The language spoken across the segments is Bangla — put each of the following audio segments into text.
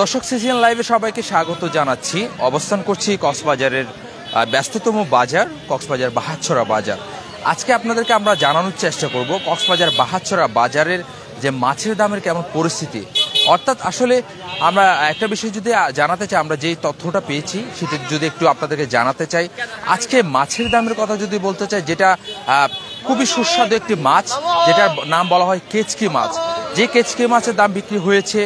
দর্শক সিজন লাইভে সবাইকে স্বাগত জানাচ্ছি। অবস্থান করছি কক্সবাজারের ব্যস্ততম বাজার, কক্সবাজার বাহাচ্ছড়া বাজার। আজকে আপনাদেরকে আমরা জানানোর চেষ্টা করব কক্সবাজার বাহাচ্ছড়া বাজারের যে মাছের দামের কেমন পরিস্থিতি অর্থাৎ আসলে আমরা একটা বিষয় যদি জানাতে চাই, আমরা যেই তথ্যটা পেয়েছি, সেটা যদি একটু আপনাদেরকে জানাতে চাই। আজকে মাছের দামের কথা যদি বলতে চাই, যেটা খুবই সুস্বাদু একটি মাছ, যেটার নাম বলা হয় কেচকি মাছ। যে কেচকি মাছের দাম বিক্রি হয়েছে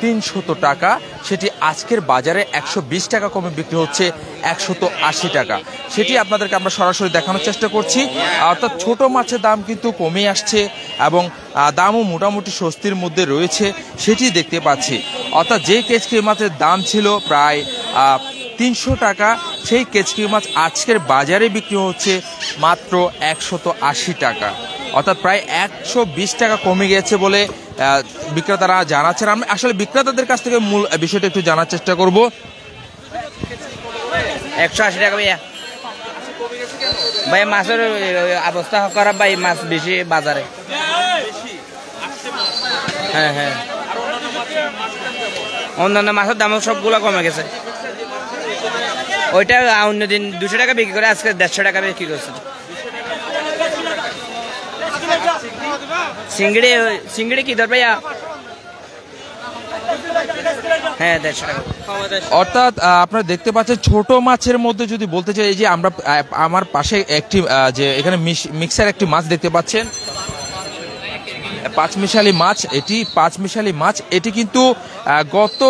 তিনশত টাকা, সেটি আজকের বাজারে একশো বিশ টাকা কমে বিক্রি হচ্ছে একশত আশি টাকা। সেটি আপনাদেরকে আমরা সরাসরি দেখানোর চেষ্টা করছি। অর্থাৎ ছোট মাছের দাম কিন্তু কমে আসছে এবং দামও মোটামুটি স্বস্তির মধ্যে রয়েছে, সেটি দেখতে পাচ্ছি। অর্থাৎ যে কেচকি মাছের দাম ছিল প্রায় তিনশো টাকা, সেই কেচকি মাছ আজকের বাজারে বিক্রি হচ্ছে মাত্র একশত আশি টাকা। অর্থাৎ প্রায় একশো বিশ টাকা কমে গেছে বলে বিক্রেতারা জানাচ্ছেন। আমরা আসলে বিক্রেতাদের কাছ থেকে মূল বিষয়টা একটু জানার চেষ্টা করব। একশো আশি টাকা ভাইয়া। ভাই মাছের অবস্থা খারাপ ভাই, মাছ বেশি বাজারে। হ্যাঁ হ্যাঁ। অন্যান্য মাছের দামও সবগুলো কমে গেছে। ওইটা অন্য দিন দুশো টাকা বিক্রি করে, আজকে দেড়শো টাকা বিক্রি করছে। সিঙ্গড়ি সিঙ্গড়ি কি ভাইয়া? হ্যাঁ অর্থাৎ আপনারা দেখতে পাচ্ছেন ছোট মাছের মধ্যে যদি বলতে চাই যে আমরা আমার পাশে একটি যে এখানে মিক্সার একটি মাছ দেখতে পাচ্ছেন। পাঁচমিশালি মাছ এটি পাঁচমিশালি মাছ। এটি কিন্তু গত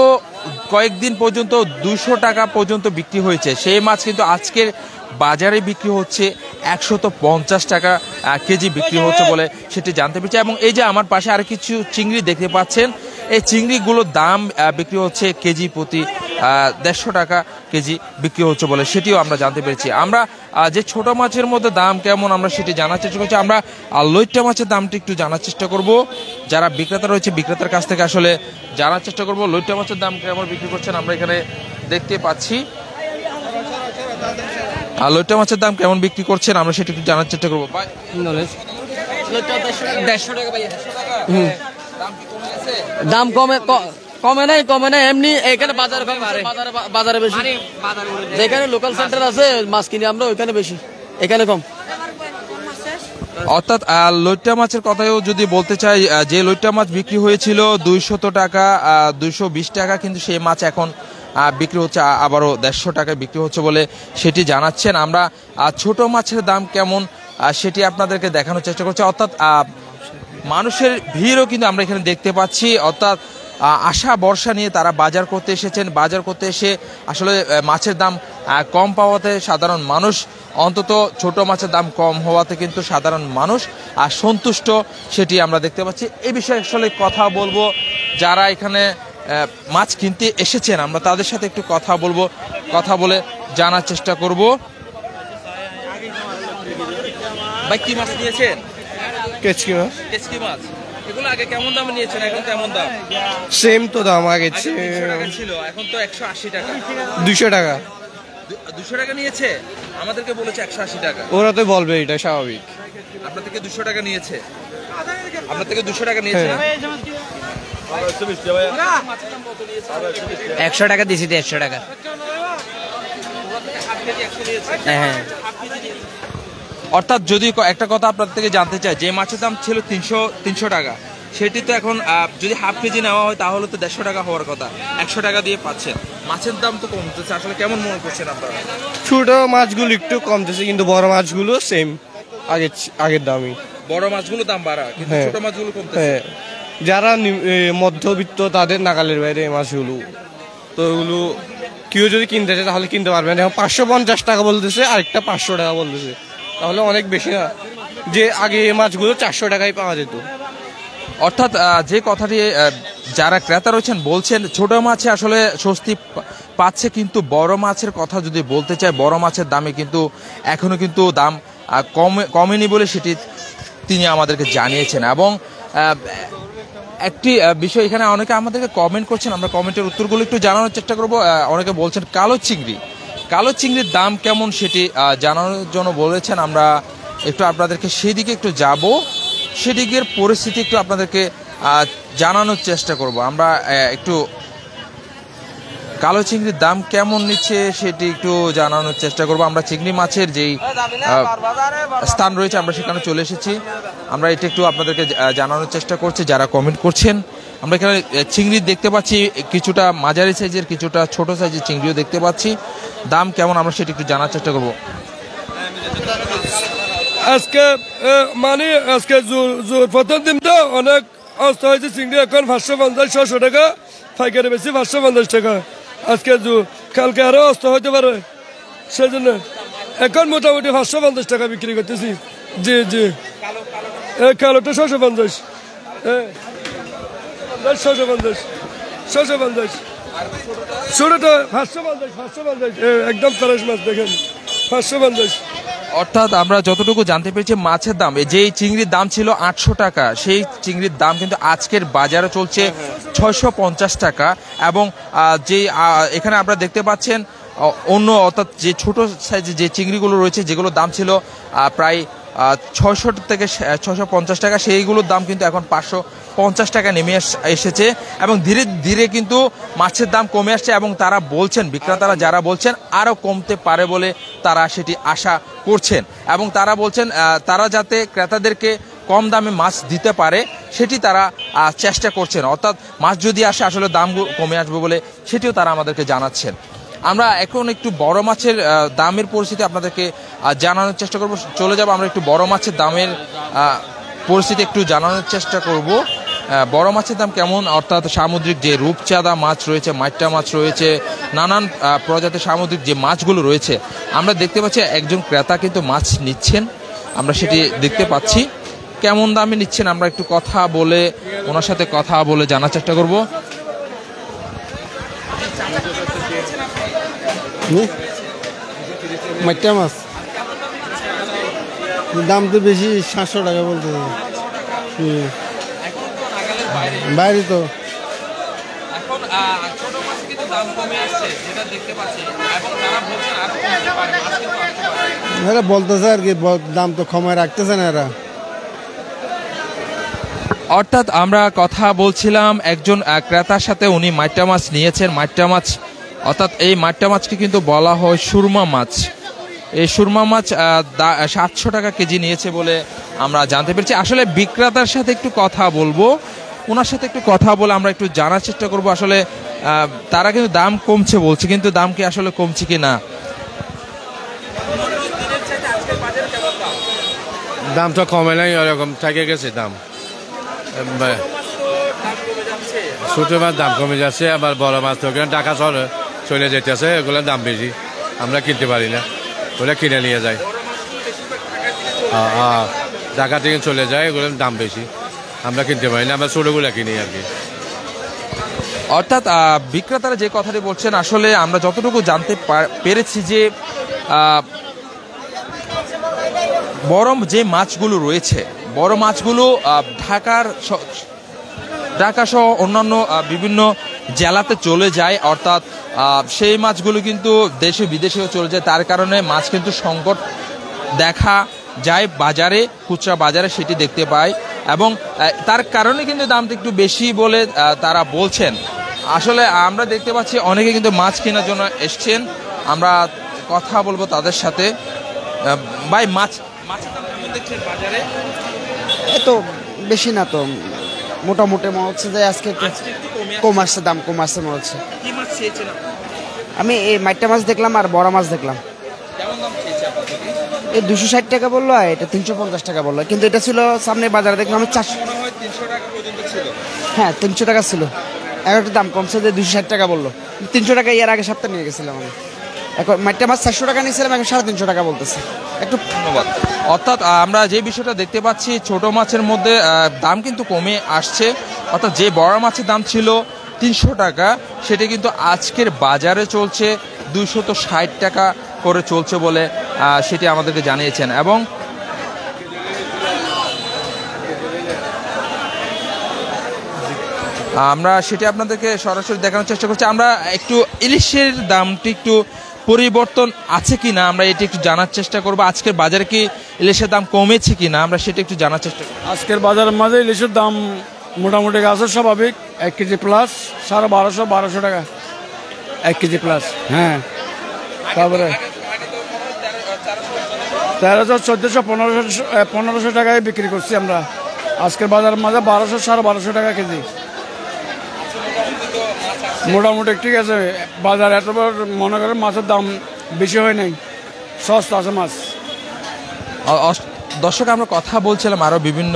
কয়েকদিন পর্যন্ত দুশো টাকা পর্যন্ত বিক্রি হয়েছে। সেই মাছ কিন্তু আজকের বাজারে বিক্রি হচ্ছে একশত পঞ্চাশ টাকা কেজি বিক্রি হচ্ছে বলে সেটি জানতে পেরেছি। এবং এই যে আমার পাশে আর কিছু চিংড়ি দেখতে পাচ্ছেন এই চিংড়িগুলোর দাম বিক্রি হচ্ছে কেজি প্রতি দেড়শো টাকা। কেজি বিক্রি হচ্ছে বলে সেটিও আমরা জানতে পেরেছি। আমরা যে ছোট মাছের মধ্যে দাম কেমন আমরা সেটি জানার চেষ্টা করছি। আমরা লইট্টা মাছের দামটি একটু জানার চেষ্টা করব। যারা বিক্রেতা রয়েছে বিক্রেতার কাছ থেকে আসলে জানার চেষ্টা করব। লইট্টা মাছের দাম কেমন বিক্রি করছেন আমরা এখানে দেখতে পাচ্ছি। আর লইট্টা মাছের দাম কেমন বিক্রি করছেন আমরা সেটি একটু জানার চেষ্টা করব। দেড়শো টাকা দাম কমে কমে নাই কমে নাই এমনি এখানে বাজারে কম বাজারে বাজারে বেশি। যেখানে লোকাল সেন্টার আছে মাছ কিনি আমরা ওইখানে বেশি। এখানে কম। অর্থাৎ লইট্টা মাছের কথাও যদি বলতে চাই যে লইট্টা মাছ বিক্রি হয়েছিল দুইশত টাকা দুইশো বিশ টাকা কিন্তু সেই মাছ এখন আহ, বিক্রি হচ্ছে আবারও দেড়শো টাকায় বিক্রি হচ্ছে বলে সেটি জানাচ্ছেন। আমরা ছোট মাছের দাম কেমন সেটি আপনাদেরকে দেখানোর চেষ্টা করছি। অর্থাৎ আহ, মানুষের ভিড়ও কিন্তু আমরা এখানে দেখতে পাচ্ছি। অর্থাৎ আশা বর্ষা নিয়ে তারা বাজার করতে এসেছেন। বাজার করতে এসে আসলে মাছের দাম কম পাওয়াতে সাধারণ মানুষ অন্তত ছোট মাছের দাম কম হওয়াতে কিন্তু সাধারণ মানুষ আর সন্তুষ্ট সেটি আমরা দেখতে পাচ্ছি। এই বিষয়ে আসলে কথা বলব। যারা এখানে মাছ কিনতে এসেছেন আমরা তাদের সাথে একটু কথা বলব কথা বলে জানার চেষ্টা করব। ভাই কি মাছ নিয়েছেন? কেচকি মাছ। কেসকি মাছ? এগুলো আগে কেমন দামে নিয়েছেন? এখন কেমন দাম? সেম তো দাম আগে আগে 300 টাকা ছিল এখন তো একশো আশি টাকা। দুশো টাকা। দুশো টাকা নিয়েছে? আমাদেরকে বলেছে একশো আশি টাকা। ওরা তো বলবে এটা স্বাভাবিক। আপনার থেকে দুশো টাকা নিয়েছে। আপনার থেকে দুশো টাকা নিয়েছে? না? একশো টাকা দিছি দেড়শো টাকা। হ্যাঁ হ্যাঁ। অর্থাৎ যদি একটা কথা আপনার থেকে জানতে চাই যে মাছের দাম ছিল তিনশো তিনশো টাকা সেটি তো এখন যদি হাফ কেজি নেওয়া হয় তাহলে তো দেড়শো টাকা হওয়ার কথা একশো টাকা দিয়ে পাচ্ছেন। মাছের দাম তো কমতেছে আসলে কেমন মনে করছেন আপনারা? ছোট মাছগুলো একটু কমতেছে কিন্তু বড় মাছগুলো সেম আগের আগের দামই। বড় মাছগুলো দাম বাড়া কিন্তু হ্যাঁ। ছোট মাছগুলো কমতেছে। হ্যাঁ। যারা মধ্যবিত্ত তাদের নাগালের বাইরে এই মাছগুলো। তো ওগুলো কেউ যদি কিনতে চায় তাহলে কিনতে পারবে না। এখন পাঁচশো পঞ্চাশ টাকা বলতেছে আরেকটা পাঁচশো টাকা বলতেছে। তাহলে অনেক বেশি না। যে আগে এই মাছগুলো চারশো টাকায় পাওয়া যেত। অর্থাৎ যে কথাটি যারা ক্রেতা রয়েছেন বলছেন, ছোট মাছে আসলে স্বস্তি পাচ্ছে কিন্তু বড় মাছের কথা যদি বলতে চায়, বড় মাছের দামে কিন্তু এখনও কিন্তু দাম কমে, কমেনি বলে সেটি তিনি আমাদেরকে জানিয়েছেন। এবং একটি বিষয় এখানে অনেকে আমাদেরকে কমেন্ট করছেন, আমরা কমেন্টের উত্তরগুলো একটু জানানোর চেষ্টা করব। অনেকে বলছেন কালো চিংড়ি। কালো চিংড়ির দাম কেমন সেটি জানানোর জন্য বলেছেন। আমরা একটু আপনাদেরকে সেদিকে একটু যাব। সেদিকের পরিস্থিতি একটু আপনাদেরকে জানানোর চেষ্টা করব। আমরা একটু কালো চিংড়ির দাম কেমন নিচ্ছে সেটি একটু জানানোর চেষ্টা করব। আমরা চিংড়ি মাছের যেই স্থান রয়েছে, আমরা সেখানে চলে এসেছি। আমরা এটা একটু আপনাদেরকে জানানোর চেষ্টা করছি। যারা কমেন্ট করছেন আমরা এখানে চিংড়ি দেখতে পাচ্ছি কিছুটা মাঝারি সাইজের কিছুটা ছোট সাইজের চিংড়িও দেখতে পাচ্ছি। দাম কেমন? আমরা সেটা একটু জানার চেষ্টা করব। আজকে মানে আজকে প্রথম দিন তো অনেক অস্ত হয়েছে চিংড়ি। এখন পাঁচশো পঞ্চাশ ছশো টাকা। পাইকারি বেশি পাঁচশো পঞ্চাশ টাকা। আজকে কালকে আরও অস্ত হইতে পারে। সেজন্য এখন মোটামুটি পাঁচশো পঞ্চাশ টাকা বিক্রি করতেছি। জি জি। কালোটা ছশো পঞ্চাশ। এ, একদম অর্থাৎ আমরা যতটুকু জানতে পেরেছি, মাছের দাম যেই চিংড়ির দাম ছিল আটশো টাকা, সেই চিংড়ির দাম কিন্তু আজকের বাজারে চলছে ছয়শো পঞ্চাশ টাকা এবং যে এখানে আপনারা দেখতে পাচ্ছেন অন্য অর্থাৎ যে ছোট সাইজের যে চিংড়িগুলো রয়েছে, যেগুলোর দাম ছিল প্রায় ছয়শো থেকে ছশো পঞ্চাশ টাকা, সেইগুলোর দাম কিন্তু এখন পাঁচশো পঞ্চাশ টাকা নেমে এসেছে। এবং ধীরে ধীরে কিন্তু মাছের দাম কমে আসছে এবং তারা বলছেন, বিক্রেতারা যারা বলছেন, আরও কমতে পারে বলে তারা সেটি আশা করছেন। এবং তারা বলছেন তারা যাতে ক্রেতাদেরকে কম দামে মাছ দিতে পারে, সেটি তারা চেষ্টা করছেন। অর্থাৎ মাছ যদি আসে, আসলে দাম কমে আসবে বলে সেটিও তারা আমাদেরকে জানাচ্ছেন। আমরা এখন একটু বড় মাছের দামের পরিস্থিতি আপনাদেরকে জানানোর চেষ্টা করব। চলে যাব, আমরা একটু বড় মাছের দামের পরিস্থিতি একটু জানানোর চেষ্টা করব। বড় মাছের দাম কেমন? অর্থাৎ সামুদ্রিক যে রূপচাঁদা মাছ রয়েছে মাইটা মাছ রয়েছে, নানান প্রজাতির সামুদ্রিক যে মাছগুলো রয়েছে, আমরা দেখতে পাচ্ছি একজন ক্রেতা কিন্তু মাছ নিচ্ছেন। আমরা সেটি দেখতে পাচ্ছি। কেমন দামে নিচ্ছেন? আমরা একটু কথা বলে, ওনার সাথে কথা বলে জানার চেষ্টা করব। মাইটা মাছ? দাম তো বেশি সাতশো টাকা বলতে বাইরে তো। এখন ছোট মাছ কিন্তু দাম কমে আসছে যেটা দেখতে পাচ্ছি। এবং তারা বলছেন আরও কমতে পারে মাছ কিন্তু আসতে পারে। এরা বলতেছে আর কি দাম তো কমায় রাখতেছে না এরা। অর্থাৎ আমরা কথা বলছিলাম একজন ক্রেতার সাথে উনি মাইটা মাছ নিয়েছেন। মাইটা মাছ অর্থাৎ এই মাইটা মাছকে কিন্তু বলা হয় সুরমা মাছ। এই সুরমা মাছ সাতশো টাকা কেজি নিয়েছে বলে আমরা জানতে পেরেছি। আসলে বিক্রেতার সাথে একটু কথা বলব। ওনার সাথে একটু কথা বলে আমরা একটু জানার চেষ্টা করব। আসলে তারা কিন্তু দাম কমছে বলছে কিন্তু দাম কি আসলে কমছে কি না? দাম তো কমে নাই ওরকম থেকে গেছে দাম। ছোট মাছ দাম কমে যাচ্ছে। আবার বড় মাছ তো টাকা চলে যেতেছে এগুলোর দাম বেশি। আমরা কিনতে পারি না। ওগুলো কিনে নিয়ে হ্যাঁ, হ্যাঁ। ঢাকা থেকে চলে যায় এগুলোর দাম বেশি। আমরা কিনতে পারি না আমরা ছোটোগুলো কিনি আর কি। অর্থাৎ বিক্রেতারা যে কথাটি বলছেন আসলে আমরা যতটুকু জানতে পার- পেরেছি যে বড় যে মাছগুলো রয়েছে বড় মাছগুলো ঢাকার ঢাকা সহ অন্যান্য বিভিন্ন জেলাতে চলে যায়, অর্থাৎ সেই মাছগুলো কিন্তু দেশে বিদেশেও চলে যায়। তার কারণে মাছ কিন্তু সংকট দেখা যায় বাজারে, খুচরা বাজারে সেটি দেখতে পাই এবং তার কারণে কিন্তু দামটা একটু বেশি বলে তারা বলছেন। আসলে আমরা দেখতে পাচ্ছি অনেকে কিন্তু মাছ কেনার জন্য এসছেন। আমরা কথা বলব তাদের সাথে। ভাই, মাছ, মাছের দাম কেমন দেখছেন বাজারে? এ তো বেশি না তো। মোটামুটি মনে হচ্ছে যে আজকে কম আসছে। দাম কম আসছে মনে হচ্ছে? আমি এই মাইটা মাছ দেখলাম আর বড় মাছ দেখলাম। এই দুশো ষাট টাকা বলল আর এটা তিনশো পঞ্চাশ টাকা বলল। কিন্তু এটা ছিল সামনে বাজারে দেখলাম আমি চারশো হ্যাঁ তিনশো টাকা ছিল। এখন একটু দাম কমছে যে দুশো ষাট টাকা বলল। তিনশো টাকা এর আগে সপ্তাহে নিয়ে গেছিলাম আমি। এখন মাইটা মাছ চারশো টাকা নিয়েছিলাম সাড়ে তিনশো টাকা বলতেছে। একটু ধন্যবাদ। অর্থাৎ আমরা যে বিষয়টা দেখতে পাচ্ছি, ছোট মাছের মধ্যে দাম কিন্তু কমে আসছে। অর্থাৎ যে বড় মাছের দাম ছিল তিনশো টাকা, সেটা কিন্তু আজকের বাজারে চলছে, দুইশত ষাট টাকা করে চলছে বলে সেটি আমাদেরকে জানিয়েছেন। এবং আমরা সেটি আপনাদেরকে সরাসরি দেখানোর চেষ্টা করছি। আমরা একটু ইলিশের দামটি একটু পরিবর্তন আছে কি না আমরা এটি একটু জানার চেষ্টা করব। আজকের বাজারে কি ইলিশের দাম কমেছে কি না আমরা সেটা একটু জানার চেষ্টা করব। আজকের বাজারের মাঝে ইলিশের দাম মোটামুটি আছে স্বাভাবিক, এক কেজি প্লাস সাড়ে বারোশো বারোশো টাকা, এক কেজি প্লাস হ্যাঁ। তারপরে তেরোশো, চোদ্দোশো, পনেরোশো পনেরোশো টাকায় বিক্রি করছি আমরা। আজকের বাজারের মাঝে বারোশো, সাড়ে বারোশো টাকা কেজি। মোটামুটি ঠিক আছে, বাজার এতবার মনে করেন মাছের দাম বেশি হয় নাই। সস্তা আছে মাছ। দর্শক, আমরা কথা বলছিলাম আরও বিভিন্ন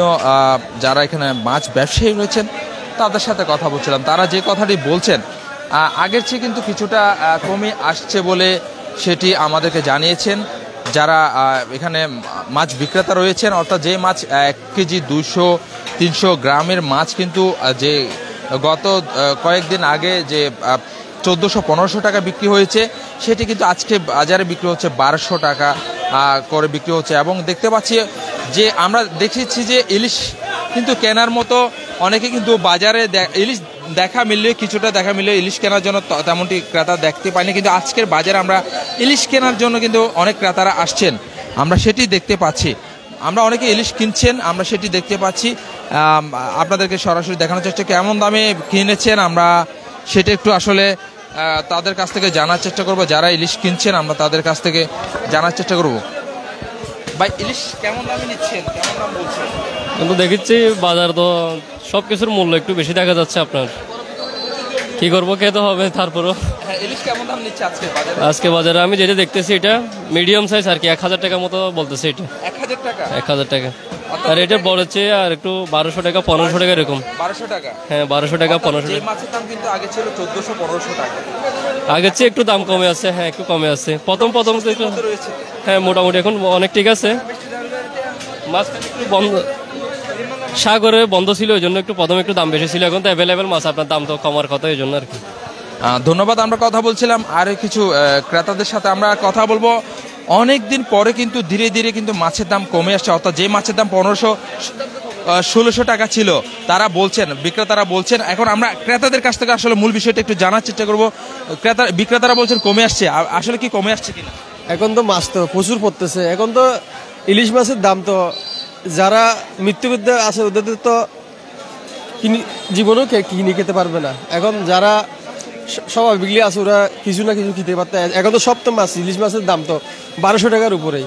যারা এখানে মাছ ব্যবসায়ী রয়েছেন, তাদের সাথে কথা বলছিলাম। তারা যে কথাটি বলছেন আগের চেয়ে কিন্তু কিছুটা কমে আসছে বলে সেটি আমাদেরকে জানিয়েছেন। যারা এখানে মাছ বিক্রেতা রয়েছেন, অর্থাৎ যে মাছ এক কেজি দুশো তিনশো গ্রামের মাছ কিন্তু যে গত কয়েকদিন আগে যে চোদ্দোশো পনেরোশো টাকা বিক্রি হয়েছে, সেটি কিন্তু আজকে বাজারে বিক্রি হচ্ছে বারোশো টাকা করে বিক্রি হচ্ছে। এবং দেখতে পাচ্ছি যে, আমরা দেখেছি যে ইলিশ কিন্তু কেনার মতো অনেকে কিন্তু বাজারে ইলিশ দেখা মিললে কিছুটা দেখা মিললে ইলিশ কেনার জন্য তেমনটি ক্রেতা দেখতে পাইনি কিন্তু আজকের বাজারে আমরা ইলিশ কেনার জন্য কিন্তু অনেক ক্রেতারা আসছেন। আমরা সেটি দেখতে পাচ্ছি। আমরা অনেকে ইলিশ কিনছেন, আমরা সেটি দেখতে পাচ্ছি। আপনাদেরকে সরাসরি দেখানোর চেষ্টা কেমন দামে কিনেছেন আমরা সেটা একটু আসলে তাদের কাছ থেকে জানার চেষ্টা করব। যারা ইলিশ কিনছেন আমরা তাদের কাছ থেকে জানার চেষ্টা করব। ভাই ইলিশ কেমন দামে নিচ্ছেন? কেমন দাম বলছেন? কিন্তু দেখেছি বাজার তো সব কিছুর মূল্য একটু বেশি দেখা যাচ্ছে আপনার। কি করব খেতে হবে তারপরও। হ্যাঁ ইলিশ কেমন দাম আজকে বাজারে? আজকে বাজারে আমি যেটা দেখতেছি এটা মিডিয়াম সাইজ আর কি এক হাজার টাকা মতো বলতেছে এটা। এক হাজার টাকা? এক হাজার টাকা। আর এটা বড় চেয়ে আর একটু বারোশো টাকা পনেরোশো টাকা এরকম। বারোশো টাকা? হ্যাঁ বারোশো টাকা পনেরোশো টাকা। মাছের দাম কিন্তু আগে ছিল চোদ্দশো পনেরোশো টাকা। আগের চেয়ে একটু দাম কমে আছে হ্যাঁ একটু কমে আছে। প্রথম প্রথম হ্যাঁ মোটামুটি এখন অনেক ঠিক আছে। মাঝখানে একটু বন্ধ সাগরে বন্ধ ছিল ওই জন্য একটু প্রথমে একটু দাম বেশি ছিল। এখন তো অ্যাভেলেবেল মাছ আপনার দাম তো কমার কথা এই জন্য আর কি। ধন্যবাদ আমরা কথা বলছিলাম। আর কিছু ক্রেতাদের সাথে আমরা কথা বলব। অনেক দিন পরে কিন্তু ধীরে ধীরে কিন্তু মাছের দাম কমে আসছে। অর্থাৎ যে মাছের দাম পনেরোশো ষোলোশো টাকা ছিল, তারা বলছেন, বিক্রেতারা বলছেন, এখন আমরা ক্রেতাদের কাছ থেকে আসলে মূল বিষয়টা একটু জানার চেষ্টা করব। ক্রেতা, বিক্রেতারা বলছেন কমে আসছে আসলে কি কমে আসছে কিনা? এখন তো মাছ তো প্রচুর পড়তেছে। এখন তো ইলিশ মাছের দাম তো, যারা মৃত্যুবিদ্যা আছে, ওদের তো জীবনেও কিনে খেতে পারবে না। এখন যারা স্বাভাবিকলি আছে ওরা কিছু না কিছু খেতে পারতে। এখন তো সব তো মাছ ইলিশ মাছের দাম তো বারোশো টাকার উপরেই।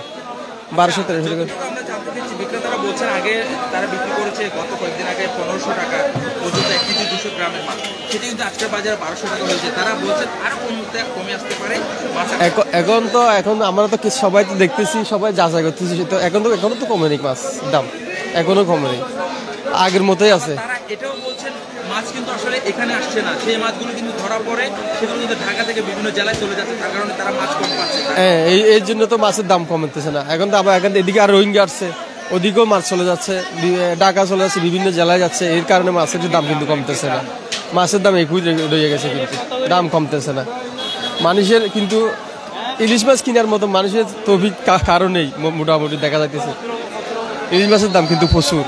বারোশো তেরোশো টাকা আমরা জানতে পেরেছি বিক্রেতারা বলছেন আগে তারা বিক্রি করেছে গত কয়েকদিন আগে পনেরোশো টাকা পর্যন্ত এক কেজি দুশো গ্রামের মাছ। সেটি কিন্তু আজকের বাজারে বারোশো টাকা হয়েছে। তারা বলছেন আরও কমতে কমে আসতে পারে এখন- তো এখন আমরা তো সবাই তো দেখতেছি সবাই যাচাই করতেছি। তো এখন তো এখনও তো কমেনি মাছ দাম। এখনও কমেনি আগের মতোই আছে। এটাও বলছেন, মাছ কিন্তু আসলে এখানে আসছে না। সেই মাছগুলো কিন্তু ধরা পড়ে, সেগুলো কিন্তু ঢাকা থেকে বিভিন্ন জেলায় চলে যাচ্ছে, তার কারণে তারা মাছ কম পাচ্ছে। হ্যাঁ এই এই জন্য তো মাছের দাম কমতেছে না। এখন তো আবার এখান এদিকে আর রোহিঙ্গা আসছে, ওদিকেও মাছ চলে যাচ্ছে ঢাকা চলে যাচ্ছে, বিভিন্ন জেলায় যাচ্ছে, এর কারণে মাছের দাম কিন্তু কমতেছে না। মাছের দাম একই রয়ে- গেছে কিন্তু, দাম কমতেছে না। মানুষের কিন্তু ইলিশ মাছ কেনার মতো মানুষের তভিক কারণেই মোটামুটি দেখা যাইতেছে। ইলিশ মাছের দাম কিন্তু প্রচুর।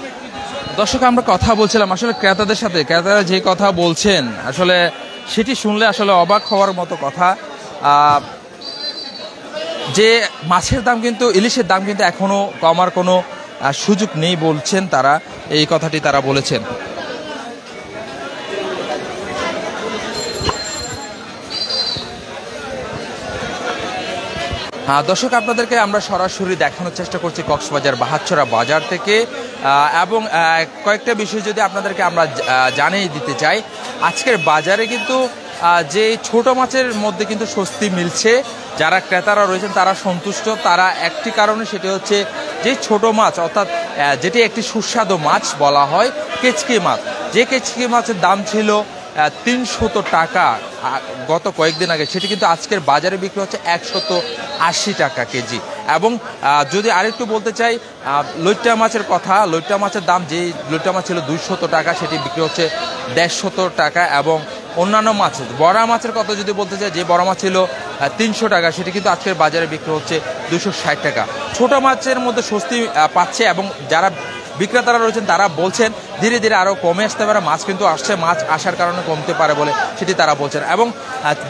দর্শক, আমরা কথা বলছিলাম। আসলে ক্রেতাদের সাথে, ক্রেতারা যে কথা বলছেন, আসলে সেটি শুনলে আসলে অবাক হওয়ার মতো কথা। যে মাছের দাম কিন্তু, ইলিশের দাম কিন্তু এখনও কমার কোনো সুযোগ নেই বলছেন তারা। এই কথাটি তারা বলেছেন। হ্যাঁ দর্শক, আপনাদেরকে আমরা সরাসরি দেখানোর চেষ্টা করছি কক্সবাজার বাহাচ্ছড়া বাজার থেকে। এবং কয়েকটা বিষয় যদি আপনাদেরকে আমরা জানিয়ে দিতে চাই, আজকের বাজারে কিন্তু যে ছোট মাছের মধ্যে কিন্তু স্বস্তি মিলছে, যারা ক্রেতারা রয়েছেন, তারা সন্তুষ্ট, তারা একটি কারণে সেটি হচ্ছে যে ছোট মাছ, অর্থাৎ যেটি একটি সুস্বাদু মাছ বলা হয়, কেচকি মাছ। যে কেচকি মাছের দাম ছিল তিনশত টাকা গত কয়েকদিন আগে, সেটি কিন্তু আজকের বাজারে বিক্রি হচ্ছে একশত আশি টাকা কেজি। এবং যদি আরেকটু বলতে চাই লইট্টা মাছের কথা, লইট্টা মাছের দাম যে লইট্টা মাছ ছিল দুইশত টাকা, সেটি বিক্রি হচ্ছে দেড়শত টাকা এবং অন্যান্য মাছ, বড়া মাছের কথা যদি বলতে চাই, যে বড় মাছ ছিল তিনশো টাকা, সেটি কিন্তু আজকের বাজারে বিক্রি হচ্ছে দুশো ষাট টাকা। ছোট মাছের মধ্যে স্বস্তি পাচ্ছে এবং যারা বিক্রেতারা রয়েছেন, তারা বলছেন, ধীরে ধীরে আরও কমে আসতে পারে, মাছ কিন্তু আসছে, মাছ আসার কারণে কমতে পারে বলে সেটি তারা বলছেন। এবং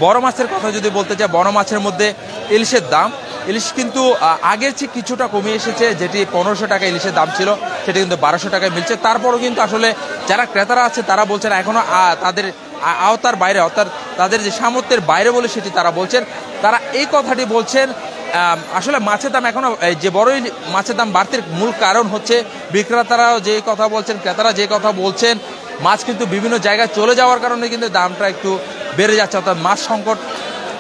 বড় মাছের কথা যদি বলতে চাই, বড় মাছের মধ্যে ইলিশের দাম, ইলিশ কিন্তু আগের চেয়ে কিছুটা কমে এসেছে, যেটি পনেরোশো টাকা ইলিশের দাম ছিল, সেটি কিন্তু বারোশো টাকায় মিলছে। তারপরও কিন্তু আসলে যারা ক্রেতারা আছে, তারা বলছেন এখনও তাদের আওতার বাইরে, অর্থাৎ তাদের যে সামর্থ্যের বাইরে বলে সেটি তারা বলছেন। তারা এই কথাটি বলছেন আসলে মাছের দাম এখনও, এই যে বড়ই মাছের দাম বাড়তির মূল কারণ হচ্ছে বিক্রেতারাও যে কথা বলছেন, ক্রেতারা যে কথা বলছেন, মাছ কিন্তু বিভিন্ন জায়গায় চলে যাওয়ার কারণে কিন্তু দামটা একটু বেড়ে যাচ্ছে। অর্থাৎ মাছ সংকট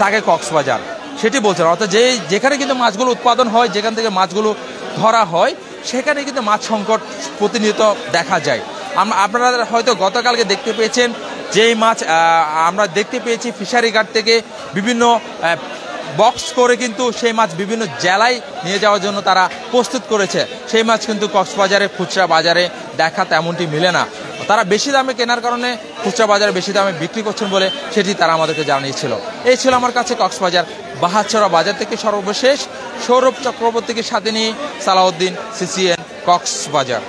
থাকে কক্সবাজার, সেটি বলছেন। অর্থাৎ যে যেখানে কিন্তু মাছগুলো উৎপাদন হয়, যেখান থেকে মাছগুলো ধরা হয়, সেখানে কিন্তু মাছ সংকট প্রতিনিয়ত দেখা যায়। আমরা, আপনারা হয়তো গতকালকে দেখতে পেয়েছেন, যেই মাছ আমরা দেখতে পেয়েছি ফিশারি ঘাট থেকে বিভিন্ন বক্স করে কিন্তু সেই মাছ বিভিন্ন জেলায় নিয়ে যাওয়ার জন্য তারা প্রস্তুত করেছে। সেই মাছ কিন্তু কক্সবাজারে, খুচরা বাজারে দেখা তেমনটি মিলে না। তারা বেশি দামে কেনার কারণে খুচরা বাজারে বেশি দামে বিক্রি করছেন বলে সেটি তারা আমাদেরকে জানিয়েছিল। এই ছিল আমার কাছে কক্সবাজার বাহাচ্ছড়া বাজার থেকে সর্বশেষ। সৌরভ চক্রবর্তীকে সাথে নিয়ে সালাউদ্দিন, সিসিএন, কক্সবাজার।